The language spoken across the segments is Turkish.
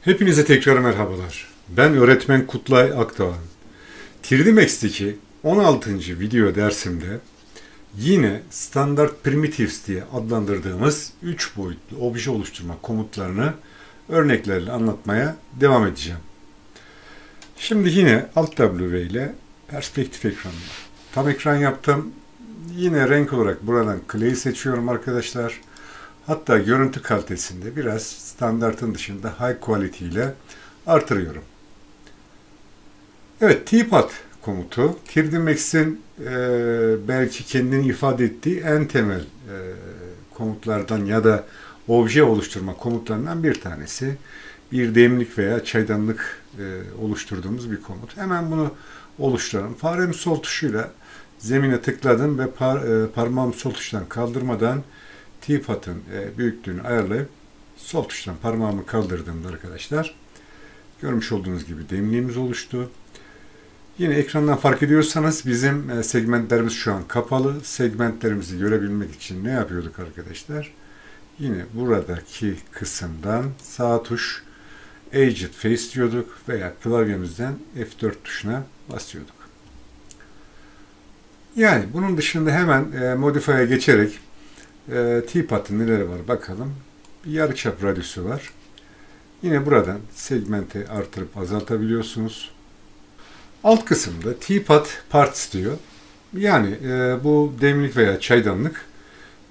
Hepinize tekrar merhabalar. Ben öğretmen Kutlay Akdoğan. 3D 16. video dersimde yine standart primitives diye adlandırdığımız 3 boyutlu obje oluşturma komutlarını örneklerle anlatmaya devam edeceğim. Şimdi yine Alt W ile perspektif ekranı. Tam ekran yaptım. Yine renk olarak buradan Clay'i seçiyorum arkadaşlar. Hatta görüntü kalitesinde biraz standartın dışında high quality ile artırıyorum. Evet, teapot komutu 3D Max'in e, belki kendini ifade ettiği en temel e, komutlardan ya da obje oluşturma komutlarından bir tanesi. Bir demlik veya çaydanlık e, oluşturduğumuz bir komut. Hemen bunu oluşturalım. Faremin sol tuşuyla zemine tıkladım ve par, e, parmağımı sol tuştan kaldırmadan teapot'ın e, büyüklüğünü ayarlayıp sol tuştan parmağımı kaldırdığımda arkadaşlar görmüş olduğunuz gibi demliğimiz oluştu. Yine ekrandan fark ediyorsanız bizim e, segmentlerimiz şu an kapalı. Segmentlerimizi görebilmek için ne yapıyorduk arkadaşlar? Yine buradaki kısımdan sağ tuş Aged Face diyorduk veya klavyemizden F4 tuşuna basıyorduk. Yani bunun dışında hemen e, Modify'a geçerek e, T-Pat'ın neleri var bakalım. Bir yarıçap radyüsü var. Yine buradan segmenti artırıp azaltabiliyorsunuz. Alt kısımda T-Pat Parts diyor. Yani e, bu demlik veya çaydanlık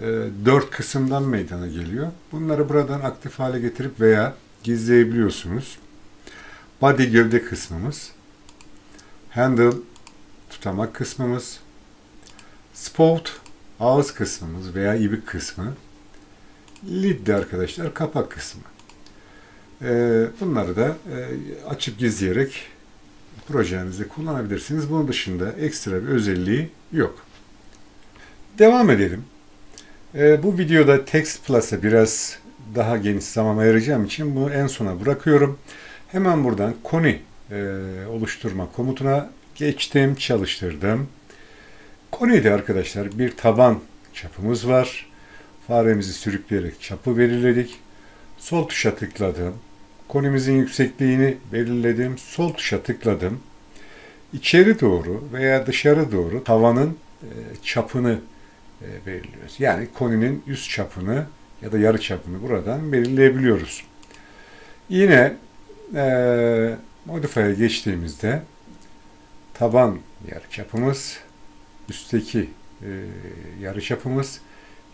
e, dört kısımdan meydana geliyor. Bunları buradan aktif hale getirip veya gizleyebiliyorsunuz. Body gövde kısmımız. Handle tutamak kısmımız. Spout ağız kısmımız veya ibik kısmı. Lid de arkadaşlar kapak kısmı. Ee, bunları da e, açıp gizleyerek projenizde kullanabilirsiniz. Bunun dışında ekstra bir özelliği yok. Devam edelim. Ee, bu videoda Text Plus'a biraz daha geniş zaman ayıracağım için bunu en sona bırakıyorum. Hemen buradan koni e, oluşturma komutuna geçtim, çalıştırdım. Koni'de arkadaşlar bir taban çapımız var. Faremizi sürükleyerek çapı belirledik. Sol tuşa tıkladım. Konimizin yüksekliğini belirledim. Sol tuşa tıkladım. İçeri doğru veya dışarı doğru tavanın e, çapını e, belirliyoruz. Yani koninin üst çapını ya da yarı çapını buradan belirleyebiliyoruz. Yine e, Modify'a geçtiğimizde taban yarı çapımız, üstteki e, yarı çapımız,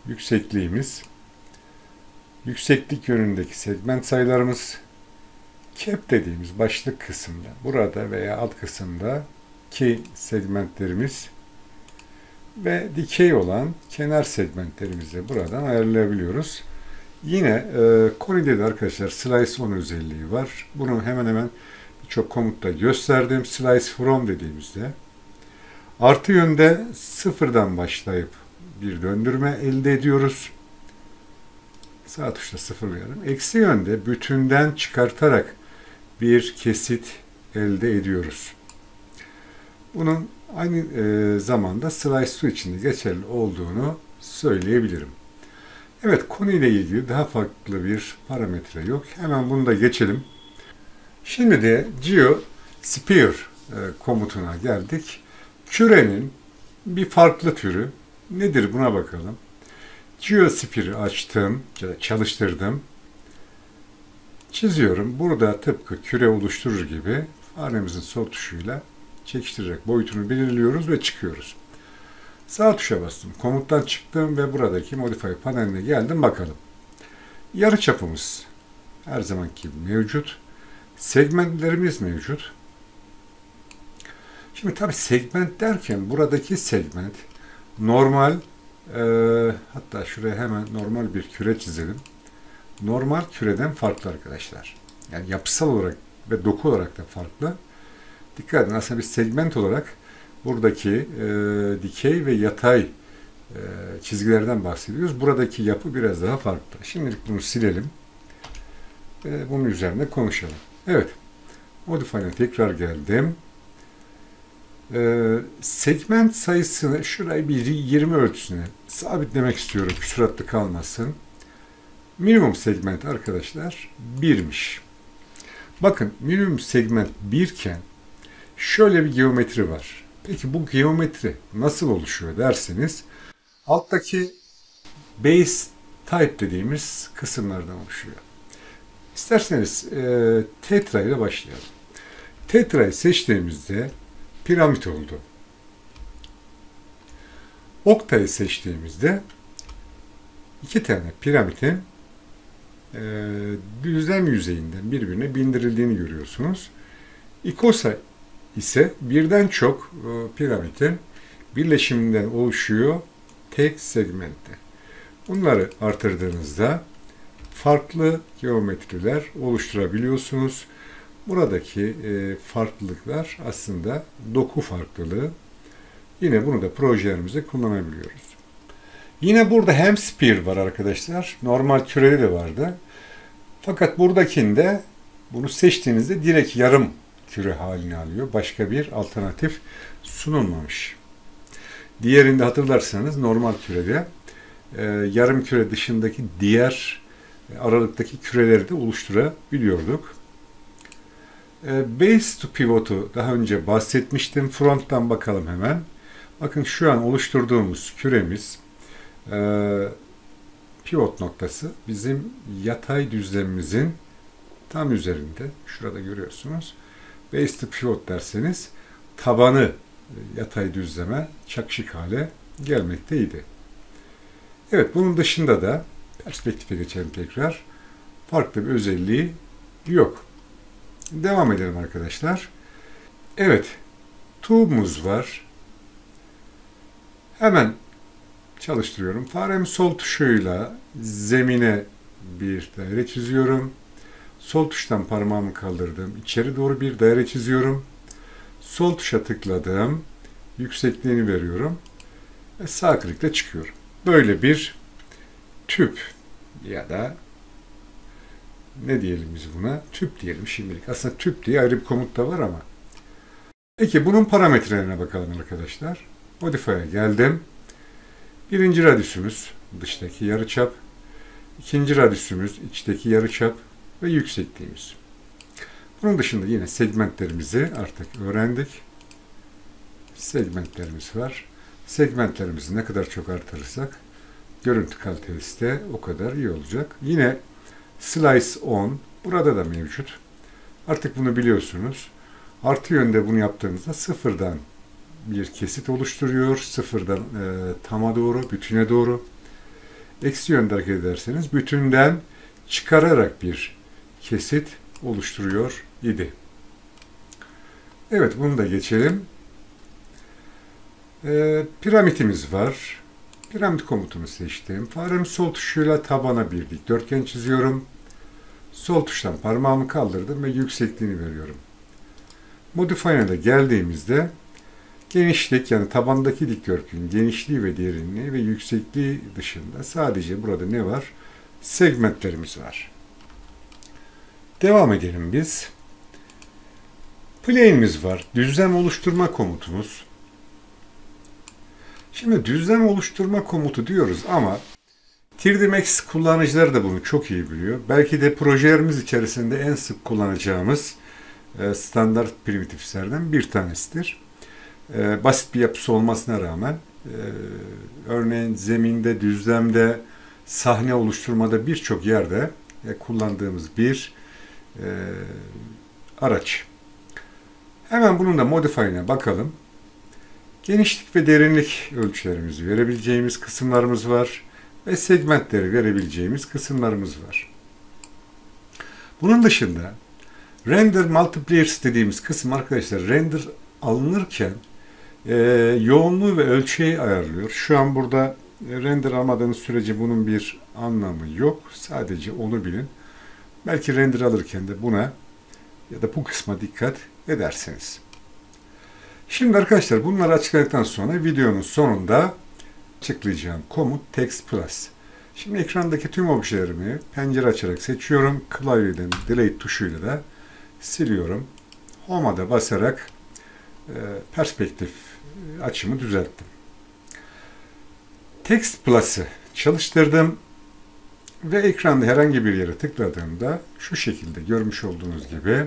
yüksekliğimiz, yükseklik yönündeki segment sayılarımız, cap dediğimiz başlık kısımda, burada veya alt kısımda ki segmentlerimiz ve dikey olan kenar segmentlerimizi buradan ayarlayabiliyoruz. Yine e, Koni'de de arkadaşlar Slice on özelliği var. Bunu hemen hemen birçok komutta gösterdim. Slice from dediğimizde artı yönde sıfırdan başlayıp bir döndürme elde ediyoruz. Sağ tuşla sıfırlayalım. Eksi yönde bütünden çıkartarak bir kesit elde ediyoruz. Bunun aynı e, zamanda slice to için de geçerli olduğunu söyleyebilirim. Evet konu ile ilgili daha farklı bir parametre yok. Hemen bunu da geçelim. Şimdi de GeoSphere e, komutuna geldik. Kürenin bir farklı türü nedir buna bakalım. GeoSphere'i açtım, çalıştırdım. Çiziyorum. Burada tıpkı küre oluşturur gibi faremizin sol tuşuyla çekiştirerek boyutunu belirliyoruz ve çıkıyoruz. Sağ tuşa bastım. Komuttan çıktım ve buradaki Modify paneline geldim. Bakalım. Yarı çapımız her zamanki mevcut. Segmentlerimiz mevcut. Şimdi tabi segment derken buradaki segment normal e, hatta şuraya hemen normal bir küre çizelim. Normal küreden farklı arkadaşlar. Yani yapısal olarak ve doku olarak da farklı. Dikkat edin aslında bir segment olarak buradaki e, dikey ve yatay e, çizgilerden bahsediyoruz. Buradaki yapı biraz daha farklı. Şimdilik bunu silelim. E, bunun üzerine konuşalım. Evet. Modify'ına tekrar geldim. E, segment sayısını şurayı bir 20 ölçüsüne sabitlemek istiyorum. Küsuratlı kalmasın. Minimum segment arkadaşlar 1'miş. Bakın minimum segment 1 iken şöyle bir geometri var. Peki bu geometri nasıl oluşuyor derseniz alttaki base type dediğimiz kısımlardan oluşuyor. İsterseniz e, tetra ile başlayalım. Tetra'yı seçtiğimizde piramit oldu. Oktayı seçtiğimizde iki tane piramitin e, düzlem yüzeyinden birbirine bindirildiğini görüyorsunuz. İkosa ise birden çok e, piramidin birleşiminden oluşuyor tek segmentte. Bunları artırdığınızda farklı geometriler oluşturabiliyorsunuz. Buradaki e, farklılıklar aslında doku farklılığı. Yine bunu da projelerimizde kullanabiliyoruz. Yine burada hem spear var arkadaşlar. Normal küreli de vardı. Fakat buradakinde bunu seçtiğinizde direkt yarım küre halini alıyor. Başka bir alternatif sunulmamış. Diğerinde hatırlarsanız normal kürede e, yarım küre dışındaki diğer e, aralıktaki küreleri de oluşturabiliyorduk. E, base to pivot'u daha önce bahsetmiştim. Front'tan bakalım hemen. Bakın şu an oluşturduğumuz küremiz e, pivot noktası bizim yatay düzlemimizin tam üzerinde. Şurada görüyorsunuz. Base to pivot derseniz tabanı yatay düzleme çakışık hale gelmekteydi. Evet bunun dışında da perspektife geçelim tekrar. Farklı bir özelliği yok. Devam edelim arkadaşlar. Evet, tuğumuz var. Hemen çalıştırıyorum. Faremin sol tuşuyla zemine bir daire çiziyorum. Sol tuştan parmağımı kaldırdım. İçeri doğru bir daire çiziyorum. Sol tuşa tıkladım. Yüksekliğini veriyorum. Ve sağ klikle çıkıyorum. Böyle bir tüp ya da ne diyelim biz buna? Tüp diyelim şimdilik. Aslında tüp diye ayrı bir komut da var ama. Peki bunun parametrelerine bakalım arkadaşlar. Modify'a geldim. Birinci radyüsümüz dıştaki yarıçap. ikinci radyüsümüz içteki yarıçap ve yüksekliğimiz. Bunun dışında yine segmentlerimizi artık öğrendik. Segmentlerimiz var. Segmentlerimizi ne kadar çok artırırsak görüntü kalitesi de o kadar iyi olacak. Yine Slice on burada da mevcut. Artık bunu biliyorsunuz. Artı yönde bunu yaptığınızda sıfırdan bir kesit oluşturuyor. Sıfırdan e, tama doğru, bütüne doğru. Eksi yönde hareket ederseniz bütünden çıkararak bir kesit oluşturuyor idi. Evet bunu da geçelim. E, piramitimiz var. Piramit komutunu seçtim. Faremin sol tuşuyla tabana bir dikdörtgen çiziyorum. Sol tuştan parmağımı kaldırdım ve yüksekliğini veriyorum. Modifier'e de geldiğimizde genişlik yani tabandaki dikdörtgenin genişliği ve derinliği ve yüksekliği dışında sadece burada ne var? Segmentlerimiz var. Devam edelim biz. Plane'imiz var. Düzlem oluşturma komutumuz. Şimdi düzlem oluşturma komutu diyoruz ama 3D Max kullanıcıları da bunu çok iyi biliyor. Belki de projelerimiz içerisinde en sık kullanacağımız e, standart primitiflerden bir tanesidir. E, basit bir yapısı olmasına rağmen e, örneğin zeminde, düzlemde, sahne oluşturmada birçok yerde kullandığımız bir araç. Hemen bunun da modify'ine bakalım. Genişlik ve derinlik ölçülerimizi verebileceğimiz kısımlarımız var ve segmentleri verebileceğimiz kısımlarımız var. Bunun dışında render multipliers dediğimiz kısım arkadaşlar render alınırken e, yoğunluğu ve ölçeği ayarlıyor. Şu an burada render almadığınız sürece bunun bir anlamı yok. Sadece onu bilin. Belki render alırken de buna ya da bu kısma dikkat ederseniz. Şimdi arkadaşlar bunları açıkladıktan sonra videonun sonunda açıklayacağım komut text plus. Şimdi ekrandaki tüm objelerimi pencere açarak seçiyorum. Klavyeden delete tuşuyla da siliyorum. Home'a da basarak e, perspektif e, açımı düzelttim. Text Plus'ı çalıştırdım. Ve ekranda herhangi bir yere tıkladığımda şu şekilde görmüş olduğunuz gibi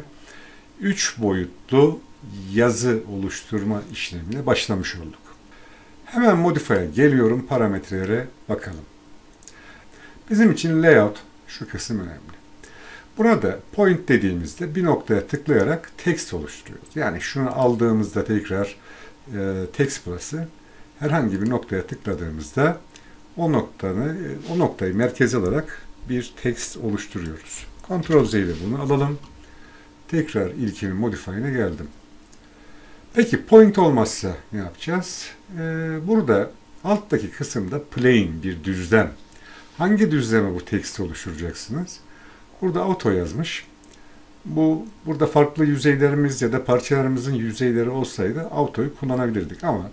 3 boyutlu yazı oluşturma işlemine başlamış olduk. Hemen Modify'a geliyorum, parametrelere bakalım. Bizim için layout şu kısım önemli. Burada point dediğimizde bir noktaya tıklayarak text oluşturuyoruz. Yani şunu aldığımızda tekrar e, text plus'ı herhangi bir noktaya tıkladığımızda o noktanı, o noktayı merkez alarak bir text oluşturuyoruz. Ctrl Z ile bunu alalım. Tekrar ilkimin modify'ine geldim. Peki point olmazsa ne yapacağız? Ee, burada alttaki kısımda plane bir düzlem. Hangi düzleme bu teksti oluşturacaksınız? Burada auto yazmış. Bu burada farklı yüzeylerimiz ya da parçalarımızın yüzeyleri olsaydı auto'yu kullanabilirdik ama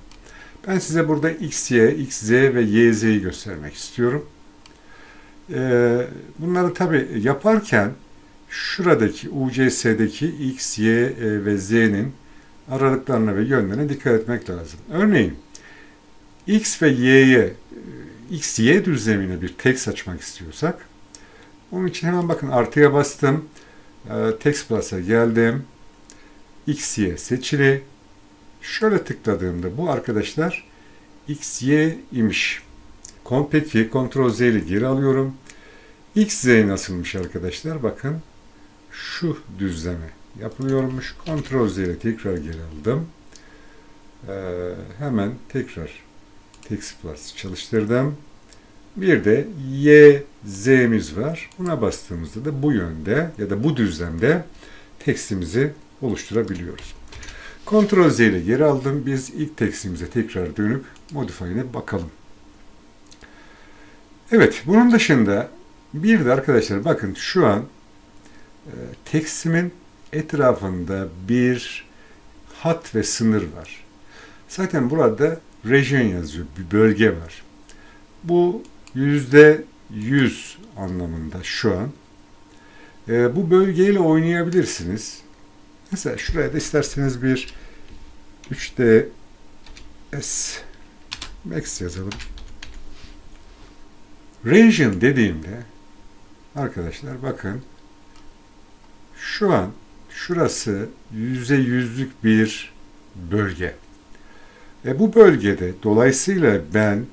ben size burada x, y, x, z ve y, z'yi göstermek istiyorum. Ee, bunları tabi yaparken şuradaki UCS'deki x, y e, ve z'nin aralıklarına ve yönlerine dikkat etmek lazım. Örneğin x ve y'ye x, y düzlemine bir text açmak istiyorsak onun için hemen bakın artıya bastım. E, text Plus'a geldim. x, y seçili. Şöyle tıkladığımda bu arkadaşlar x, y imiş. Peki Ctrl Z ile geri alıyorum. X, Z nasılmış arkadaşlar? Bakın şu düzleme yapılıyormuş. Ctrl Z ile tekrar geri aldım. Ee, hemen tekrar Text çalıştırdım. Bir de Y, Z'miz var. Buna bastığımızda da bu yönde ya da bu düzlemde tekstimizi oluşturabiliyoruz. Ctrl Z ile geri aldım. Biz ilk tekstimize tekrar dönüp modify'ine bakalım. Evet, bunun dışında bir de arkadaşlar bakın şu an e, tekstimin etrafında bir hat ve sınır var. Zaten burada region yazıyor, bir bölge var. Bu yüzde yüz anlamında şu an. E, bu bölgeyle oynayabilirsiniz. Mesela şuraya da isterseniz bir 3D S Max yazalım. Region dediğimde arkadaşlar bakın şu an şurası yüzde yüzlük bir bölge. E bu bölgede dolayısıyla ben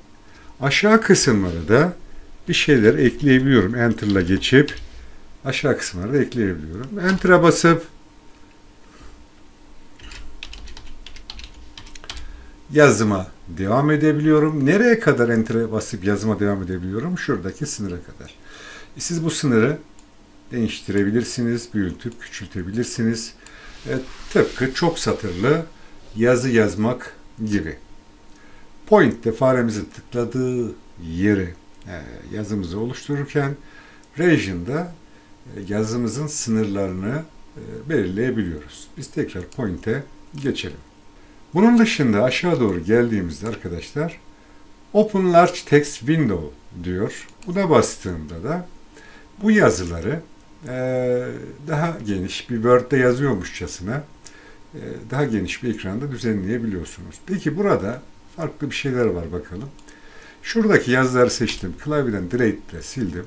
aşağı kısımlara da bir şeyler ekleyebiliyorum. Enter'la geçip aşağı kısımlara da ekleyebiliyorum. Enter'a basıp yazıma devam edebiliyorum. Nereye kadar enter'e basıp yazıma devam edebiliyorum? Şuradaki sınıra kadar. E siz bu sınırı değiştirebilirsiniz, büyütüp küçültebilirsiniz. E, tıpkı çok satırlı yazı yazmak gibi. Point'te faremizin tıkladığı yeri e, yazımızı oluştururken Region'da e, yazımızın sınırlarını e, belirleyebiliyoruz. Biz tekrar Point'e geçelim. Bunun dışında aşağı doğru geldiğimizde arkadaşlar Open Large Text Window diyor. Buna bastığımda da bu yazıları daha geniş bir Word'de yazıyormuşçasına daha geniş bir ekranda düzenleyebiliyorsunuz. Peki burada farklı bir şeyler var bakalım. Şuradaki yazıları seçtim. Klavyeden delete sildim.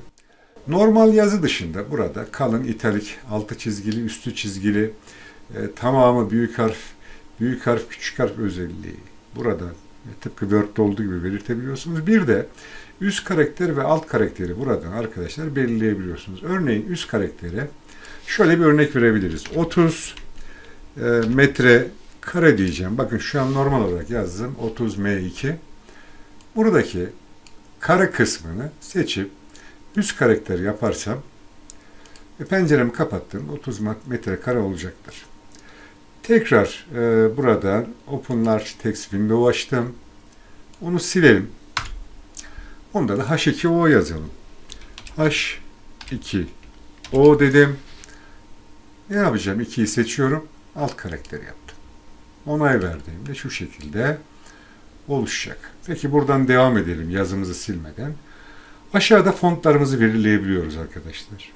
Normal yazı dışında burada kalın italik, altı çizgili, üstü çizgili, e, tamamı büyük harf, büyük harf, küçük harf özelliği. Burada e, tıpkı Word'de olduğu gibi belirtebiliyorsunuz. Bir de üst karakter ve alt karakteri buradan arkadaşlar belirleyebiliyorsunuz. Örneğin üst karaktere şöyle bir örnek verebiliriz. 30 e, metre kare diyeceğim. Bakın şu an normal olarak yazdım. 30 M2. Buradaki kare kısmını seçip üst karakter yaparsam ve penceremi kapattım. 30 metre kare olacaktır. Tekrar e, buradan Open Large Text Window açtım. Onu silelim. Onda da H2O yazalım. H2O dedim. Ne yapacağım? 2'yi seçiyorum. Alt karakteri yaptım. Onay verdiğimde şu şekilde oluşacak. Peki buradan devam edelim yazımızı silmeden. Aşağıda fontlarımızı belirleyebiliyoruz arkadaşlar.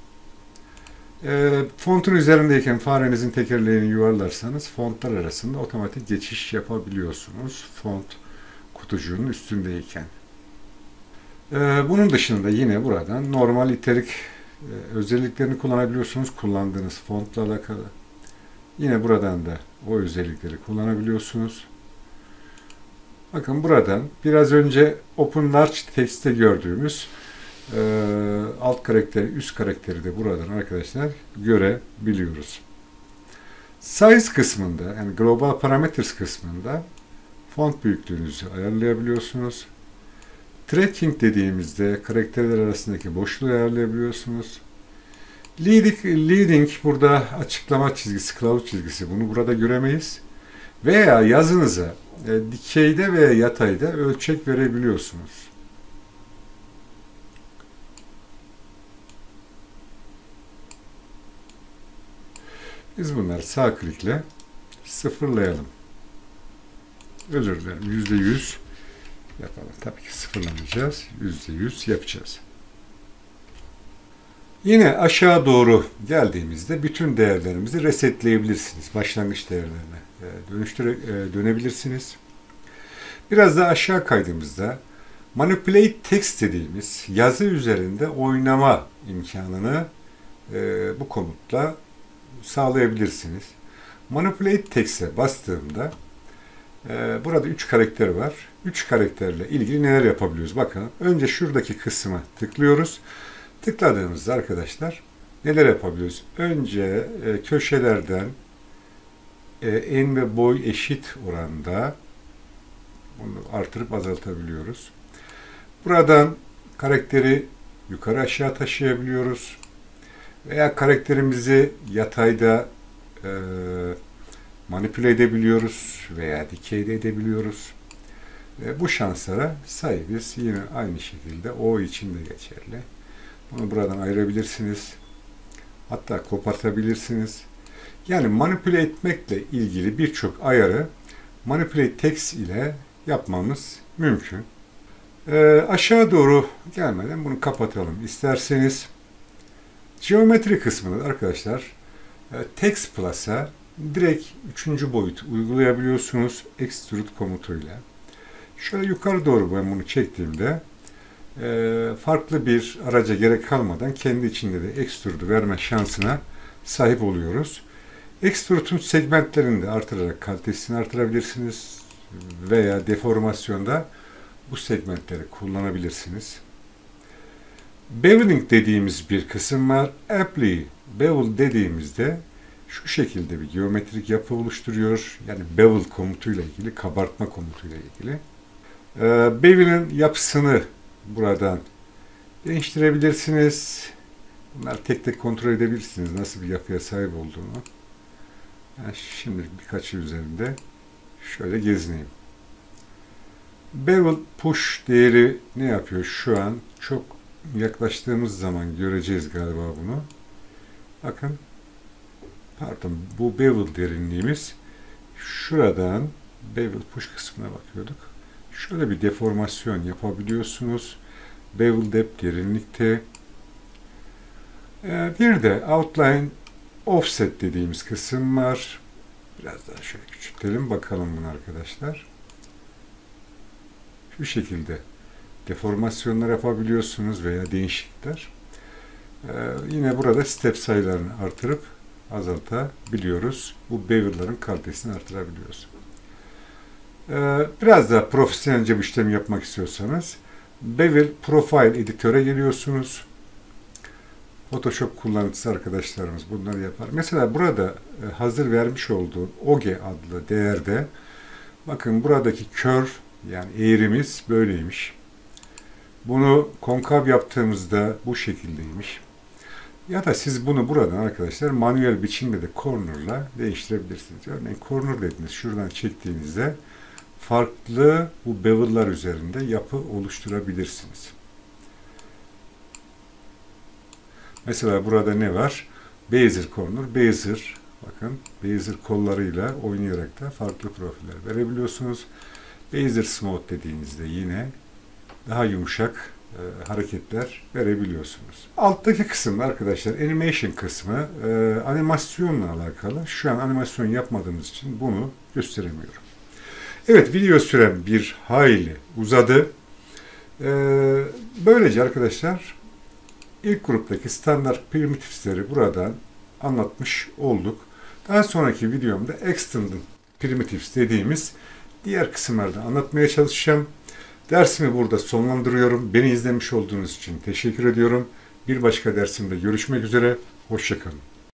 E, fontun üzerindeyken farenizin tekerleğini yuvarlarsanız fontlar arasında otomatik geçiş yapabiliyorsunuz. Font kutucuğunun üstündeyken. Ee, bunun dışında yine buradan normal iterik e, özelliklerini kullanabiliyorsunuz. Kullandığınız fontla alakalı. Yine buradan da o özellikleri kullanabiliyorsunuz. Bakın buradan biraz önce Open Large Text'te gördüğümüz e, alt karakteri, üst karakteri de buradan arkadaşlar görebiliyoruz. Size kısmında yani Global Parameters kısmında font büyüklüğünüzü ayarlayabiliyorsunuz. Tracking dediğimizde karakterler arasındaki boşluğu ayarlayabiliyorsunuz. Leading, leading burada açıklama çizgisi, kılavuz çizgisi bunu burada göremeyiz. Veya yazınıza e, dikeyde veya yatayda ölçek verebiliyorsunuz. Biz bunları sağ klikle sıfırlayalım. Özür dilerim. Yüzde yüz yapalım. Tabii ki sıfırlamayacağız. Yüzde yüz yapacağız. Yine aşağı doğru geldiğimizde bütün değerlerimizi resetleyebilirsiniz. Başlangıç değerlerine e, dönüştüre, e, dönebilirsiniz. Biraz daha aşağı kaydığımızda manipulate text dediğimiz yazı üzerinde oynama imkanını e, bu komutla sağlayabilirsiniz. Manipulate text'e bastığımda burada 3 karakter var. 3 karakterle ilgili neler yapabiliyoruz? Bakın önce şuradaki kısma tıklıyoruz. Tıkladığımızda arkadaşlar neler yapabiliyoruz? Önce e, köşelerden e, en ve boy eşit oranda bunu artırıp azaltabiliyoruz. Buradan karakteri yukarı aşağı taşıyabiliyoruz. Veya karakterimizi yatayda e, manipüle edebiliyoruz veya dikeyde edebiliyoruz. E, bu şanslara sahibiz. Yine aynı şekilde o için de geçerli. Bunu buradan ayırabilirsiniz. Hatta kopartabilirsiniz. Yani manipüle etmekle ilgili birçok ayarı manipulate text ile yapmamız mümkün. Ee, aşağı doğru gelmeden bunu kapatalım. İsterseniz geometri kısmında arkadaşlar e, text plus'a direkt üçüncü boyut uygulayabiliyorsunuz extrude komutuyla. Şöyle yukarı doğru ben bunu çektiğimde e, farklı bir araca gerek kalmadan kendi içinde de extrude'u verme şansına sahip oluyoruz. Extrude'un segmentlerini de artırarak kalitesini artırabilirsiniz veya deformasyonda bu segmentleri kullanabilirsiniz. Beveling dediğimiz bir kısım var. Apply bevel dediğimizde şu şekilde bir geometrik yapı oluşturuyor. Yani bevel komutuyla ilgili, kabartma komutuyla ilgili. Ee, bevel'in yapısını buradan değiştirebilirsiniz. Bunlar tek tek kontrol edebilirsiniz nasıl bir yapıya sahip olduğunu. Yani şimdi birkaç üzerinde şöyle gezineyim. Bevel push değeri ne yapıyor şu an? Çok yaklaştığımız zaman göreceğiz galiba bunu. Bakın pardon bu bevel derinliğimiz şuradan bevel push kısmına bakıyorduk. Şöyle bir deformasyon yapabiliyorsunuz. Bevel depth derinlikte. Ee, bir de outline offset dediğimiz kısım var. Biraz daha şöyle küçültelim bakalım bunu arkadaşlar. Şu şekilde deformasyonlar yapabiliyorsunuz veya değişiklikler. Ee, yine burada step sayılarını artırıp azaltabiliyoruz. Bu bevel'ların kalitesini artırabiliyoruz. Ee, biraz daha profesyonelce bir işlem yapmak istiyorsanız Bevel Profile editöre geliyorsunuz. Photoshop kullanıcısı arkadaşlarımız bunları yapar. Mesela burada e, hazır vermiş olduğu OGE adlı değerde bakın buradaki curve yani eğrimiz böyleymiş. Bunu konkav yaptığımızda bu şekildeymiş. Ya da siz bunu buradan arkadaşlar manuel biçimde de corner'la değiştirebilirsiniz. Örneğin corner dediniz şuradan çektiğinizde farklı bu bevel'lar üzerinde yapı oluşturabilirsiniz. Mesela burada ne var? Bezier corner, Bezier bakın Bezier kollarıyla oynayarak da farklı profiller verebiliyorsunuz. Bezier smooth dediğinizde yine daha yumuşak e, hareketler verebiliyorsunuz. Alttaki kısım arkadaşlar animation kısmı e, animasyonla alakalı. Şu an animasyon yapmadığımız için bunu gösteremiyorum. Evet video sürem bir hayli uzadı. E, böylece arkadaşlar ilk gruptaki standart primitifleri buradan anlatmış olduk. Daha sonraki videomda extended primitives dediğimiz diğer kısımlarda anlatmaya çalışacağım. Dersimi burada sonlandırıyorum. Beni izlemiş olduğunuz için teşekkür ediyorum. Bir başka dersimde görüşmek üzere. Hoşçakalın.